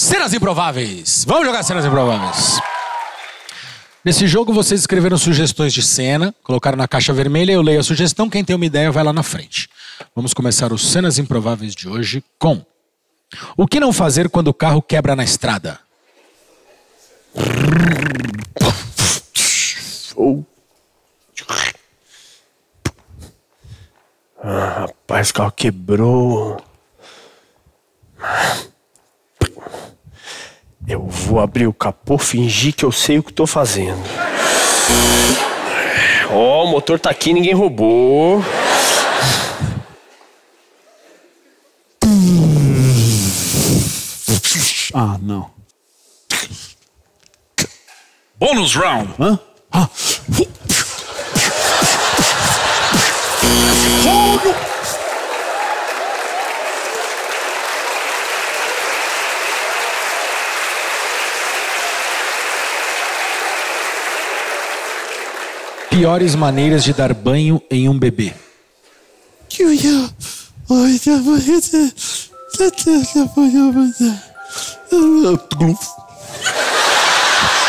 Cenas improváveis. Vamos jogar cenas improváveis. Nesse jogo, vocês escreveram sugestões de cena, colocaram na caixa vermelha, eu leio a sugestão. Quem tem uma ideia vai lá na frente. Vamos começar os cenas improváveis de hoje com: O que não fazer quando o carro quebra na estrada? Ah, rapaz, o carro quebrou. Eu vou abrir o capô, fingir que eu sei o que tô fazendo. Ó, o motor tá aqui, ninguém roubou. Ah, não. Bônus round. Hã? Ah, Piores maneiras de dar banho em um bebê.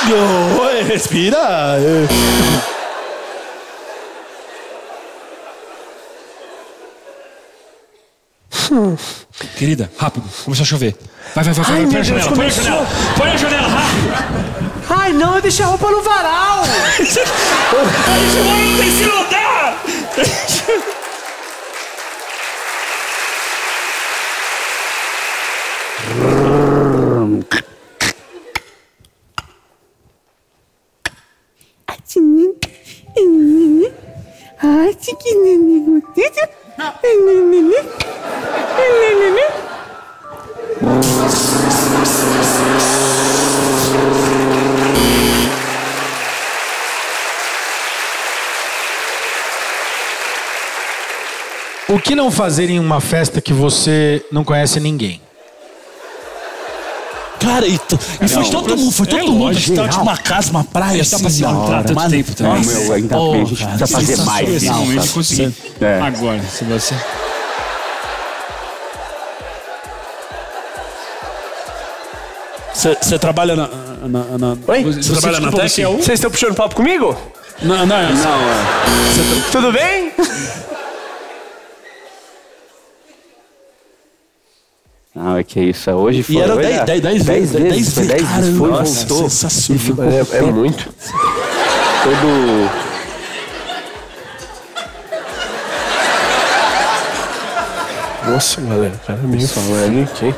Não, respira. Querida, rápido. Começou a chover. Vai, vai, vai, vai. Põe a janela, põe a janela. Põe a janela, rápido. Não, eu deixei a roupa no varal. Aí você mora no terceiro andar. Ai, chiquinho, gostoso. Que não fazer em uma festa que você não conhece ninguém? Cara, e, to- e foi todo mundo, foi todo é mundo. lógico, que tava tipo uma casa, uma praia, tá assim, passeando da pra hora. tanto Mano, tempo também. nossa, Meu, ainda porra, bem, a gente cara, precisa fazer mais de conseguir. É. Agora, se você... Você trabalha na. na, na Oi? Você trabalha na Tec? você o- Vocês estão puxando papo comigo? Não, não, é- Não, é. Tudo bem? Não, é que isso. é Hoje foi. E era olha, 10 10 10 dez vezes. vezes. Foi 10 vezes. Caramba, Foi, nossa, voltou. sensacional. É, é muito. Todo. Nossa, galera, cara, me falando aqui.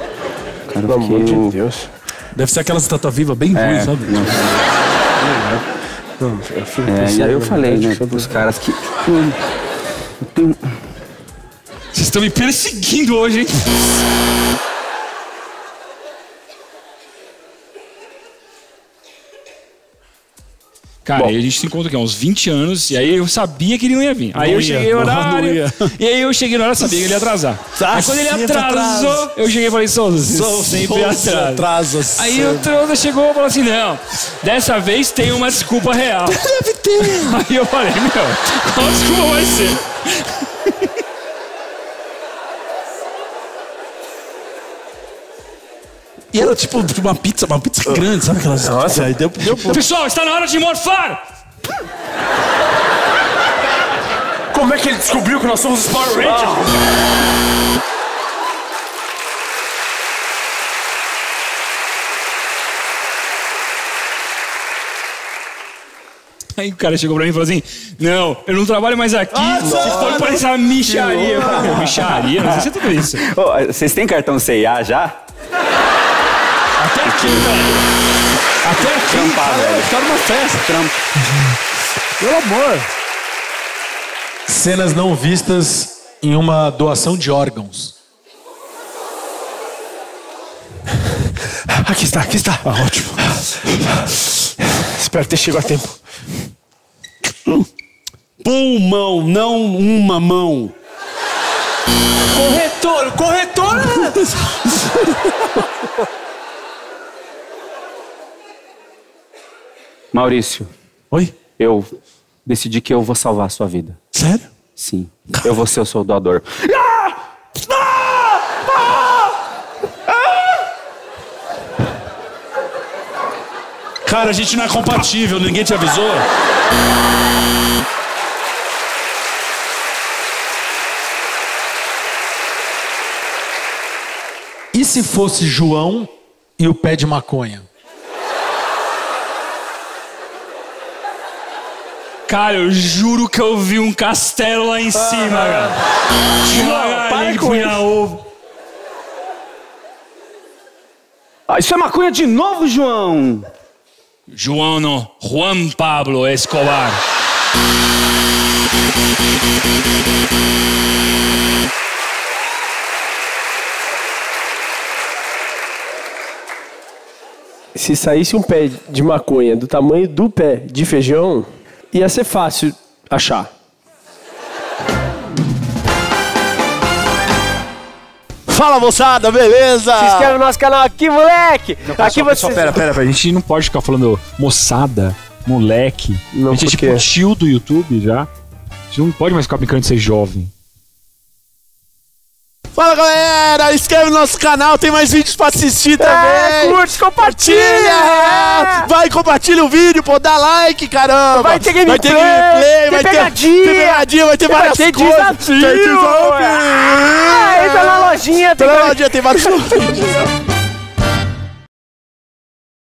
Cara, Pelo amor de Deus. Deve ser aquelas estátua viva bem É, sabe? não. Não, eu fico É, e aí eu falei, né, pros tô- caras que. Eu tenho- Vocês estão me perseguindo hoje, hein? Cara, aí a gente se encontra aqui há uns 20 anos, e aí eu sabia que ele não ia vir. Aí Não eu ia, cheguei no horário, e aí eu cheguei na hora, sabia que ele ia atrasar. Ah, aí quando ele atrasou, atrasa. eu cheguei e falei, Souza, você Sou sempre atrasa. atrasa. Aí o Trouxa chegou e falou assim, não, dessa vez tem uma desculpa real. Deve ter. Aí eu falei, meu, qual desculpa vai ser? E era tipo uma pizza, uma pizza grande, sabe aquelas. Nossa. Aí deu, deu, Pessoal, está na hora de morfar! Como é que ele descobriu que nós somos os Power Rangers? Aí o cara chegou pra mim e falou assim: Não, eu não trabalho mais aqui. Ah, Se for pra essa micharia. Eu falei, "Meu, Micharia? Não sei se é tudo isso. Ô, vocês têm cartão CIA já? Até aqui, velho. Até aqui, Trampar, cara, velho. tá numa festa. Pelo amor. Cenas não vistas em uma doação de órgãos. Aqui está, aqui está. Ah, ótimo. Espero ter chegado a tempo. Pulmão, não uma mão. Corretor, corretor! Maurício, Oi? eu decidi que eu vou salvar a sua vida. Sério? Sim. Eu vou ser o seu doador. Cara, a gente não é compatível, ninguém te avisou? E se fosse João e o pé de maconha? Cara, eu juro que eu vi um castelo lá em cima, cara. Que com punha isso. ovo. Ah, isso é maconha de novo, João? João não, Juan Pablo Escobar. Se saísse um pé de maconha do tamanho do pé de feijão, ia ser fácil achar. Fala moçada, beleza? Se inscreve no nosso canal aqui, moleque! aqui você. Pera, pera, pera, a gente não pode ficar falando moçada, moleque. Não, a gente é tipo tio do YouTube já. A gente não pode mais ficar brincando de ser jovem. Fala galera, inscreve no nosso canal, tem mais vídeos pra assistir É, também. curte, compartilha! Compartilha! Vai, compartilha o vídeo, pô, dá like, caramba! Vai ter gameplay, vai ter, gameplay, vai ter pegadinha, tem pegadinha, vai ter várias Tem coisas. desafio! Tem desafio! Ah, entra na lojinha, tem Entra na lojinha, tem vários